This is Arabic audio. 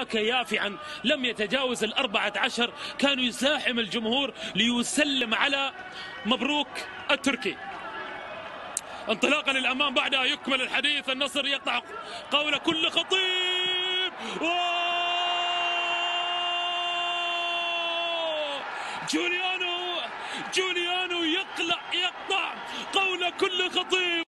هناك يافعا لم يتجاوز الأربعة عشر كانوا يزاحم الجمهور ليسلم على مبروك التركي. انطلاقا للأمام بعدها يكمل الحديث النصر يقطع قول كل خطيب. جوليانو جوليانو يقلع يقطع قول كل خطيب.